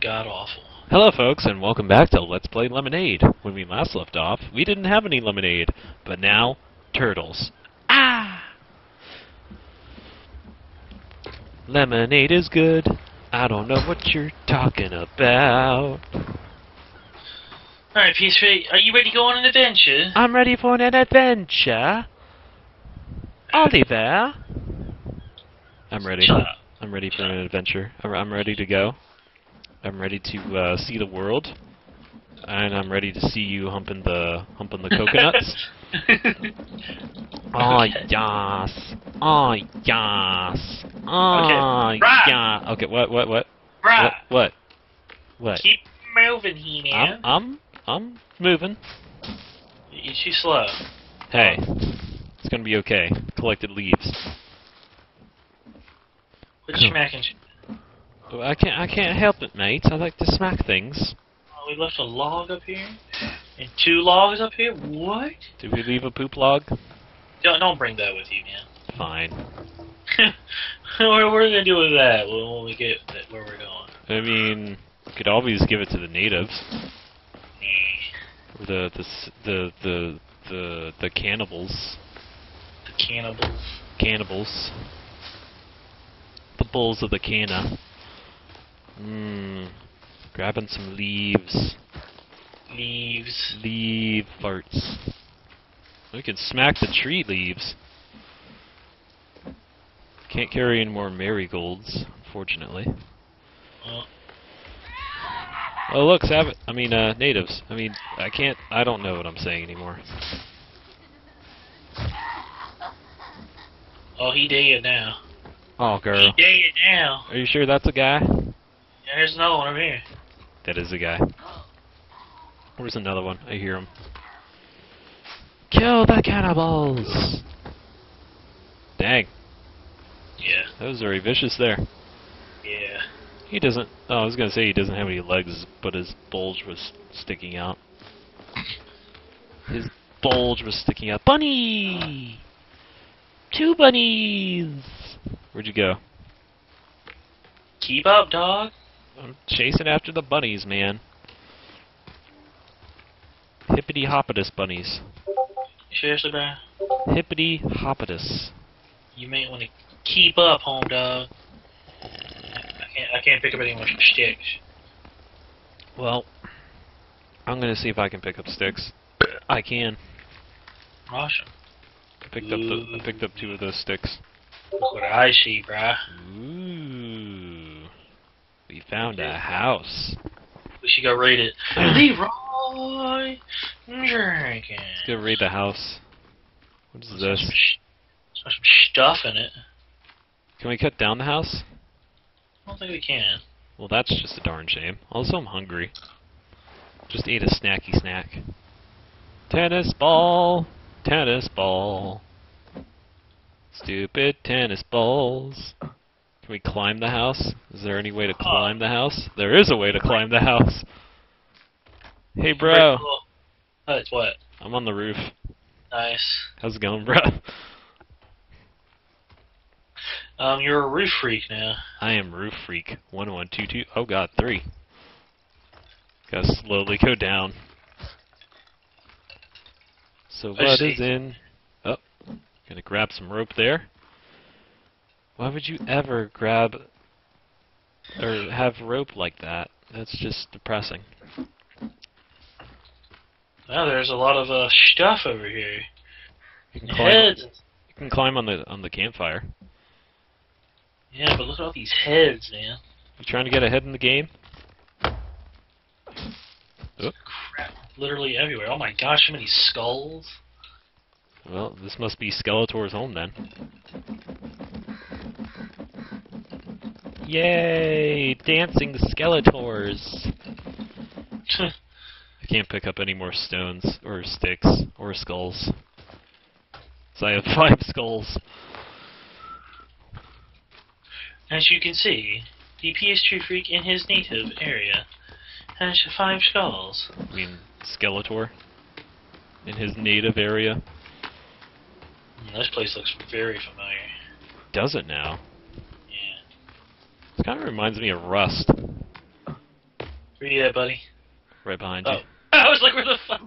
god awful. Hello, folks, and welcome back to Let's Play Lemonade. When we last left off, we didn't have any lemonade, but now, turtles. Ah! Lemonade is good. I don't know what you're talking about. Alright, Peace Fate, are you ready to go on an adventure? I'm ready for an adventure. Oliver. I'm ready. I'm ready for an adventure. I'm- I'm ready to go. I'm ready to uh, see the world, and I'm ready to see you humping the humping the coconuts. oh yes. Oh yes. Oh Okay. Ah, right. yeah. Okay. What? What? What? What? What? What? Keep moving, He-Man. I'm I'm I'm moving. You're too slow. Hey, it's gonna be okay. Collected leaves. Quit smacking I can't I can't help it, mate. I like to smack things. Oh, we left a log up here? And two logs up here? What? Did we leave a poop log? Don't, don't bring that with you, man. Fine. what what are we gonna do with that when we get where we're going? I mean, you could always give it to the natives, Nah. the the the the the, the cannibals, The cannibals. cannibals, the bulls of the canna. Mmm. Grabbing some leaves, Leaves. leaf farts. We can smack the tree leaves. Can't carry any more marigolds, unfortunately. Well, Oh look, Sav- I mean, uh, natives. I mean, I can't. I don't know what I'm saying anymore. oh, he did it now. Oh, He girl. did it now. Are you sure that's a guy? There's another one over here. That is a guy. Where's another one? I hear him. Kill the cannibals! Dang, Yeah. that was very vicious there. Yeah. He doesn't. Oh, I was gonna say he doesn't have any legs, but his bulge was sticking out. His bulge was sticking out. Bunny! Two bunnies! Where'd you go? Keep up, dog. I'm chasing after the bunnies, man. Hippity hoppitus bunnies. Seriously, bro? Hippity hoppitus. You may want to keep up, home dog. I can't, I can't pick up any more sticks. Well, I'm gonna see if I can pick up sticks. I can. Awesome. I picked up the. I picked up two of those sticks. Look what I see, bruh. Ooh. Found a house. We should go raid it. Leroy Jenkins. Let's go raid the house. What is this? sh- some stuff in it. Can we cut down the house? I don't think we can. Well, that's just a darn shame. Also, I'm hungry. Just ate a snacky snack. Tennis ball, tennis ball. Stupid tennis balls. Can we climb the house? Is there any way to climb the house? There is a way to climb the house. Hey, bro. Oh, it's what? I'm on the roof. Nice. How's it going, bro? Um, you're a roof freak now. I am roof freak. One one two two. Oh god, three. Gotta slowly go down. So I what see. is in? Oh, gonna grab some rope there. Why would you ever grab or have rope like that? That's just depressing. Well, there's a lot of uh, stuff over here. You can climb. Heads. You can climb on the on the campfire. Yeah, but look at all these heads, man. You trying to get ahead in the game? Oh Crap. Literally everywhere. Oh my gosh, so many skulls. Well, this must be Skeletor's home then. Yay! Dancing Skeletors! I can't pick up any more stones, or sticks, or skulls. So I have five skulls. As you can see, the PS2 freak in his native area has five skulls. I mean, Skeletor. In his native area. Mm, This place looks very familiar. Does it now? Yeah. This kind of reminds me of Rust. Where you at, buddy? Right behind you. Oh. I was like, where the fuck?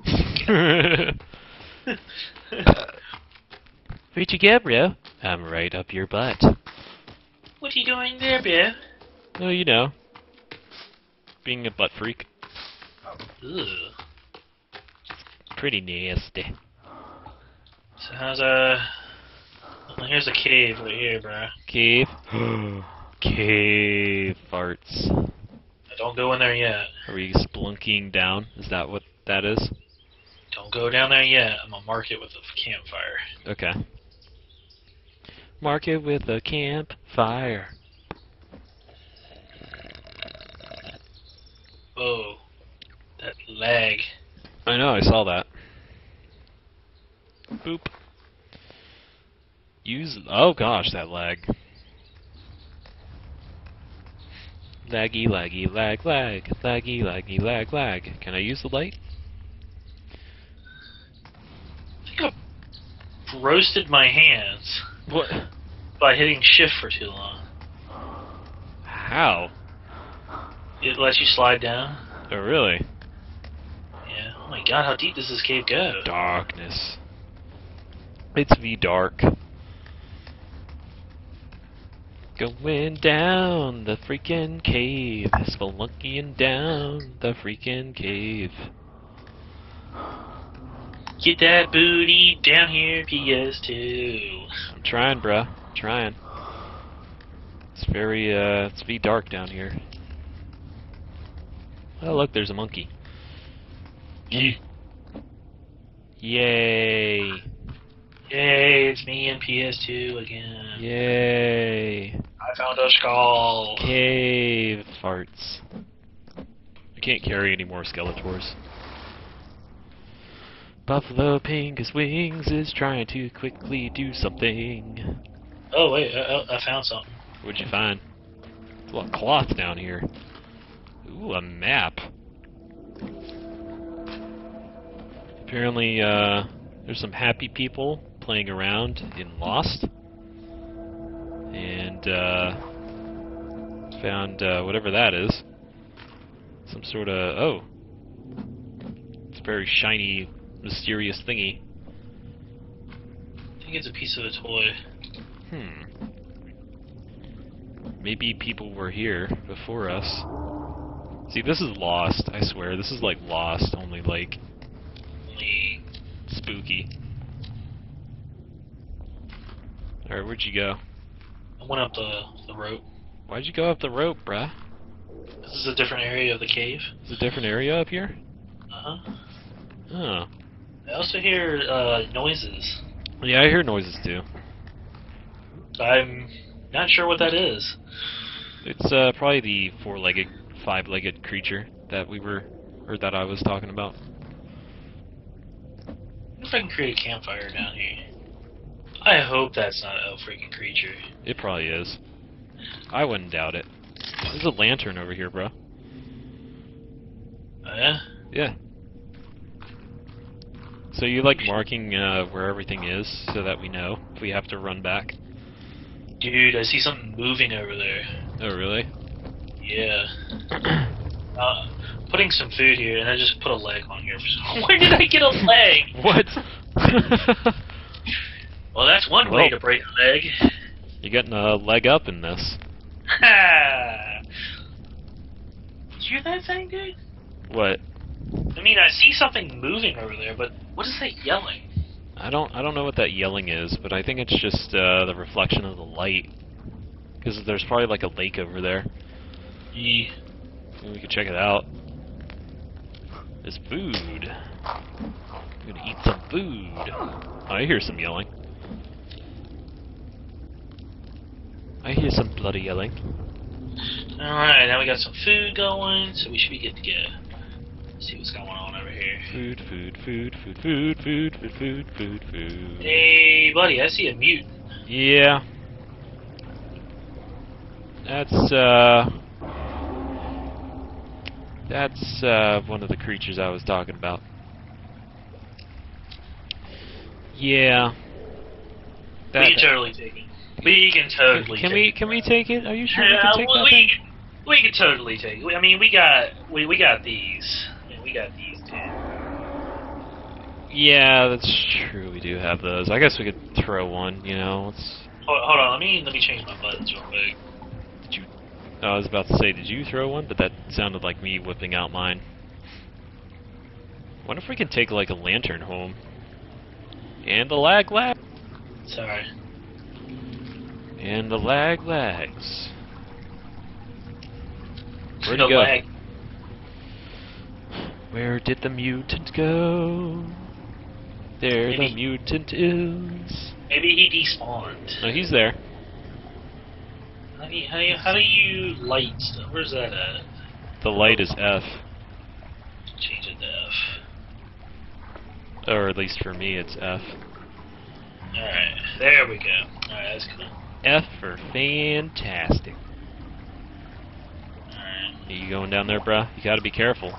Where'd you go, bro? I'm right up your butt. what are you doing there, bro? Oh, you know. Being a butt freak. Ugh. Pretty nasty. So how's? Well, here's a cave right here, bro. Cave. Cave farts. Don't go in there yet. Are we splunking down? Is that what that is? Don't go down there yet. I'm gonna mark it with a campfire. Okay. Mark it with a campfire. Oh, that lag. I know, I saw that. Boop. Use. Oh gosh, that lag. Laggy, laggy, lag, lag, laggy, laggy, lag, lag. Can I use the light? I think I roasted my hands What? by hitting shift for too long. How? It lets you slide down. Oh, really? Yeah. Oh my god, how deep does this cave go? Darkness. It's V dark. Going down the freaking cave, spelunking down the freaking cave. Get that booty down here, PS2. I'm trying, bruh. trying. It's very, uh, it's V dark down here. Oh, look, there's a monkey. Yay, Yay! It's me and PS2 again. Yay! I found a skull. Cave farts. I can't carry any more Skeletors. Buffalo Pingas Wings is trying to quickly do something. Oh wait, I, I- I found something. What'd you find? There's a lot of cloth down here. Ooh, a map. Apparently, uh, there's some happy people playing around in Lost. And, uh, found, uh, whatever that is. Some sort of, oh. It's a very shiny, mysterious thingy. I think it's a piece of a toy. Hmm. Maybe people were here before us. See, this is Lost, I swear. This is like Lost, only like Only spooky. Alright, where'd you go? I went up the the rope. Why'd you go up the rope, bruh? This is a different area of the cave. It's a different area up here? Uh huh. Oh. I also hear uh, noises. Yeah, I hear noises too. I'm not sure what that is. It's uh, probably the four-legged, five-legged creature that we were, or that I was talking about. I wonder if I can create a campfire down here. I hope that's not a freaking creature. It probably is. I wouldn't doubt it. There's a lantern over here, bro. Oh, yeah? Yeah. So you like marking uh, where everything is so that we know if we have to run back? Dude, I see something moving over there. Oh, really? Yeah. Uh, putting some food here, and I just put a leg on here. Where did I get a leg? what? Well, that's one way to break a leg. You're getting a leg up in this. Ha! Did you hear that thing, dude? What? I mean, I see something moving over there, but what is that yelling? I don't I don't know what that yelling is, but I think it's just uh, the reflection of the light. Because there's probably like a lake over there. Yeah. We could check it out. There's food. I'm gonna eat some food. Oh, I hear some yelling. I hear some bloody yelling. Alright, now we got some food going, so we should be good to go. Let's see what's going on over here. Food, food, food, food, food, food, food, food, food, food. Hey, buddy, I see a mute. Yeah. That's, uh... That's, uh, one of the creatures I was talking about. Yeah. we can totally take it. We can totally Can take we, it. can we take it? Are you sure we can take well, that thing? we, can totally take. I mean, we got we we got these. I mean, we got these too. Yeah, that's true. We do have those. I guess we could throw one. You know, let's. Hold, hold on. Let me let me change my buttons real quick. Did you? Oh, I was about to say, did you throw one? But that sounded like me whipping out mine. Wonder if we can take like a lantern home. And the lag lag. Sorry. And the lag lags. Where'd No he go? lag. Where did the mutant go? There the mutant is. Maybe he despawned. No, he's there. How do you, how do you, how do you light stuff? Where's that at? The light is F. Change it to F. Or at least for me, it's F. Alright, there we go. Alright, that's cool. F for fantastic. Are you going down there, bruh? You gotta be careful.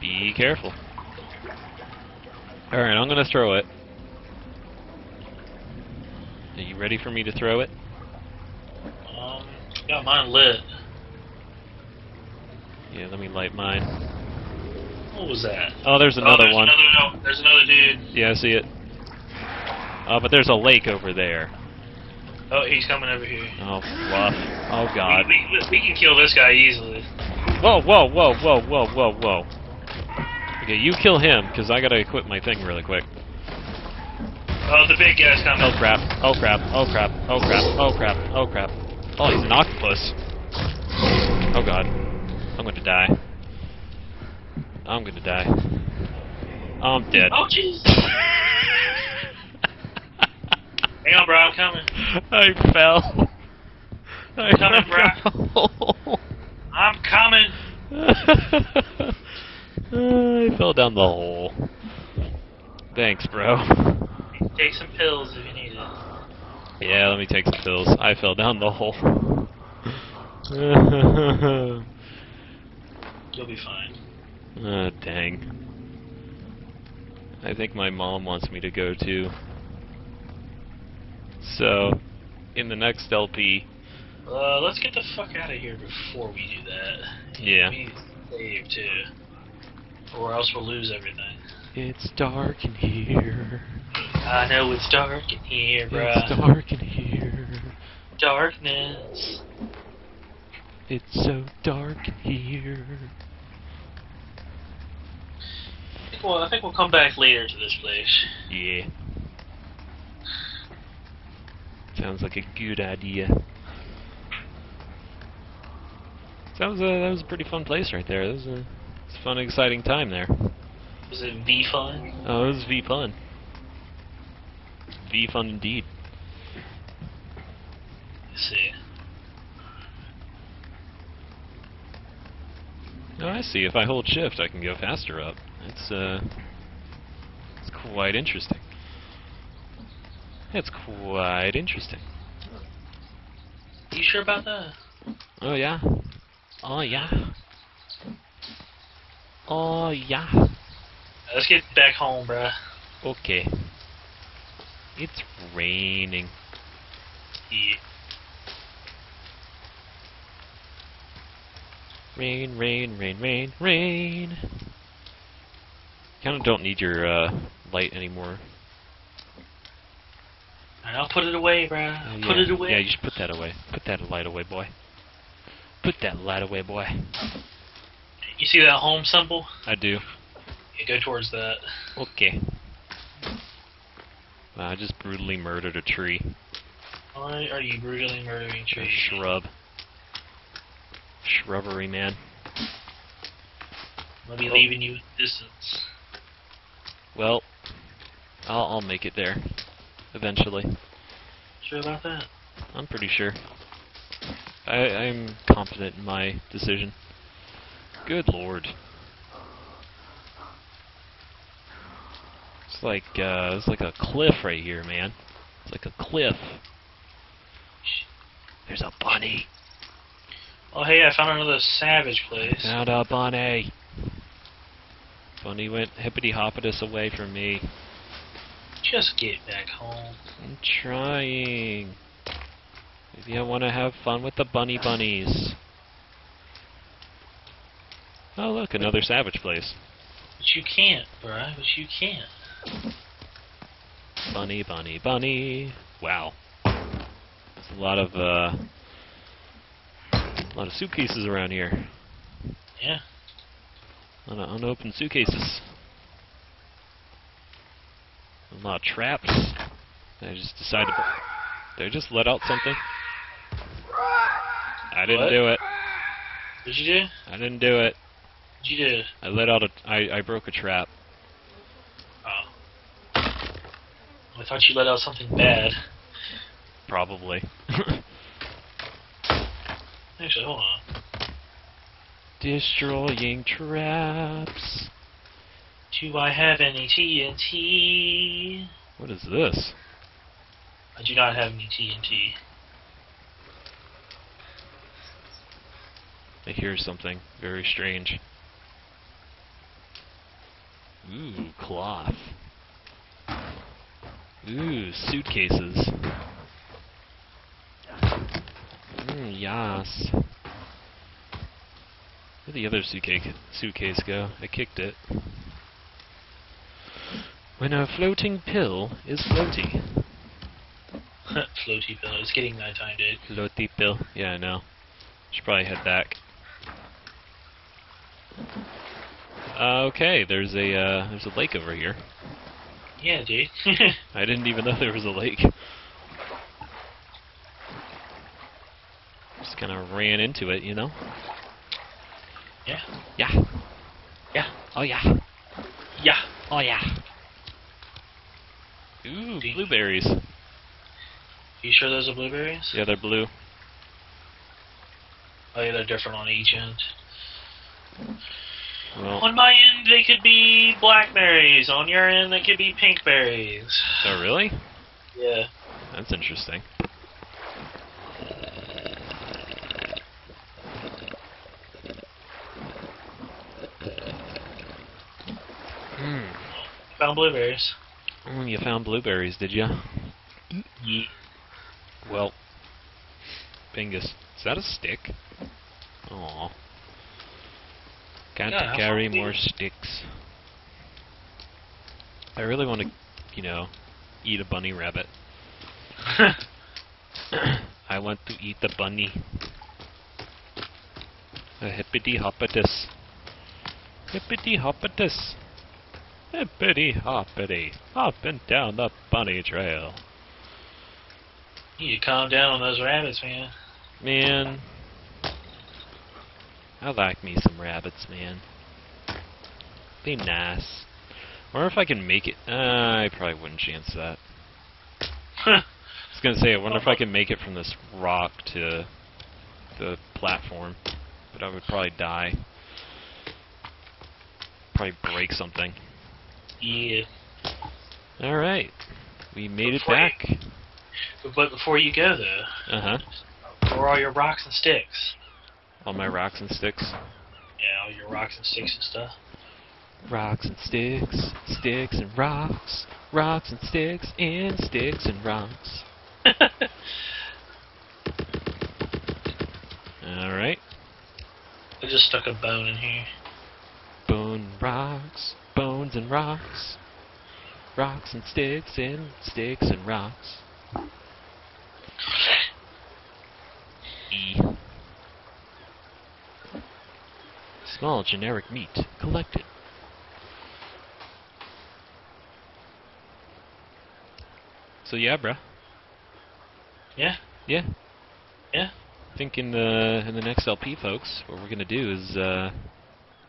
Be careful. Alright, I'm gonna throw it. Are you ready for me to throw it? Um, got mine lit. Yeah, let me light mine. What was that? Oh, there's oh, another there's one. Another, no, there's another dude. Yeah, I see it. Oh, but there's a lake over there. Oh, he's coming over here. Oh, fluff. Oh, God. We, we, we can kill this guy easily. Whoa, whoa, whoa, whoa, whoa, whoa, whoa. Okay, you kill him, because I gotta equip my thing really quick. Oh, the big guy's coming. Oh crap, oh crap, oh crap, oh crap, oh crap, oh crap. Oh, he's an octopus. Oh god. I'm gonna die. I'm gonna die. Oh, I'm dead. Oh, jeez. Hang on, bro. I'm coming. I fell. I'm Coming, fell. I'm coming. I fell down the hole. Thanks, bro. Take some pills if you need it. Yeah, let me take some pills. I fell down the hole. You'll be fine. Ah, dang. I think my mom wants me to go too. So, in the next LP, Uh, let's get the fuck out of here before we do that. Yeah. We need to save too. Or else we'll lose everything. it's dark in here. I know it's dark in here, bruh. It's dark in here. Darkness. It's so dark in here. I think, we'll, I think we'll come back later to this place. Yeah. Sounds like a good idea. That was a that was a pretty fun place right there. That was a, it was a fun, exciting time there. Was it V fun? Oh, it was V fun. V fun indeed. Let's see. Oh, I see. If I hold shift, I can go faster up. It's uh, it's quite interesting. It's quite interesting. You sure about that? Oh yeah. Oh yeah. Oh yeah. Let's get back home, bruh. Okay. It's raining. Yeah. Rain, rain, rain, rain, rain. Kind of don't need your uh, light anymore. Alright, I'll put it away, bruh. Uh, I'll Put yeah. it away. Yeah, you should put that away. Put that light away, boy. Put that light away, boy. You see that home symbol? I do. Yeah, go towards that. Okay. Wow, I just brutally murdered a tree. Why are you brutally murdering A trees? shrub. Shrubbery, man. I'll be leaving you distance. Well, I'll, I'll make it there. Eventually. Sure about that? I'm pretty sure. I, I'm confident in my decision. Good lord. It's like uh, it's like a cliff right here, man. It's like a cliff. There's a bunny. Oh, hey, I found another savage place. Found a bunny. Bunny went hippity hoppity away from me. Just get back home. I'm trying. Maybe I want to have fun with the bunny bunnies. Oh, look, another savage place. But you can't, bruh. But you can't. Bunny, bunny, bunny. Wow. There's a lot of, uh, a lot of suitcases around here. Yeah. A lot of unopened suitcases. A lot of uh, traps. I just decided to. Did I just let out something? I didn't What? do it. What'd you do? I didn't do it. You do? I let out a. I, I broke a trap. Oh. I thought you let out something bad. Probably. Actually, hold on. Destroying traps. Do I have any TNT? What is this? I do not have any TNT. I hear something very strange. Ooh, cloth. Ooh, suitcases. Mm, yas. Where'd the other suitcase, suitcase go? I kicked it. When a floating pill is floaty. Floaty pill. It's getting nighttime, dude. Floaty pill. Yeah, I know. Should probably head back. Uh, okay, there's a uh, there's a lake over here. Yeah, dude. I didn't even know there was a lake. Just kind of ran into it, you know. yeah. Yeah. Yeah. Oh yeah. Yeah. Oh yeah. Ooh, blueberries. You sure those are blueberries? Yeah, they're blue. Oh, yeah, they're different on each end. Well, On my end, they could be blackberries. On your end, they could be pink berries. oh really? Yeah. That's interesting. Hmm. Found blueberries. You found blueberries, did you? Ye- Well, Bingus, is that a stick? Aw. Got Yeah, to carry more sticks. I really want to, you know, eat a bunny rabbit. I want to eat the bunny. A hippity hoppitus. Hippity hoppitus. Hippity hoppity. Up and down the bunny trail. you need to calm down on those rabbits, man. Man. I like me some rabbits, man. Be nice. Wonder if I can make it. Uh, I probably wouldn't chance that. I was gonna say, I wonder if I can make it from this rock to the platform, but I would probably die. Probably break something. Yeah. All right, we made it Before you- back. But, but before you go, though, Uh huh. where are all your rocks and sticks? All my rocks and sticks. Yeah, all your rocks and sticks and stuff. Rocks and sticks, sticks and rocks, rocks and sticks, and sticks and rocks. Alright. I just stuck a bone in here. Bone rocks, bones and rocks, rocks and sticks and sticks and rocks. E. Small generic meat collected. So yeah, bruh. Yeah? Yeah. Yeah? I think in the in the next LP, folks, what we're gonna do is uh,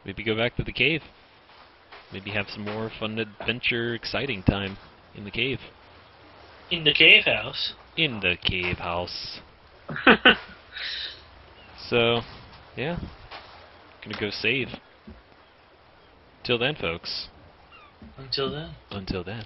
maybe go back to the cave. Maybe have some more fun adventure, exciting time in the cave. In the cave house. In the cave house. So, yeah, gonna go save. Till then, folks. Until then. Until then.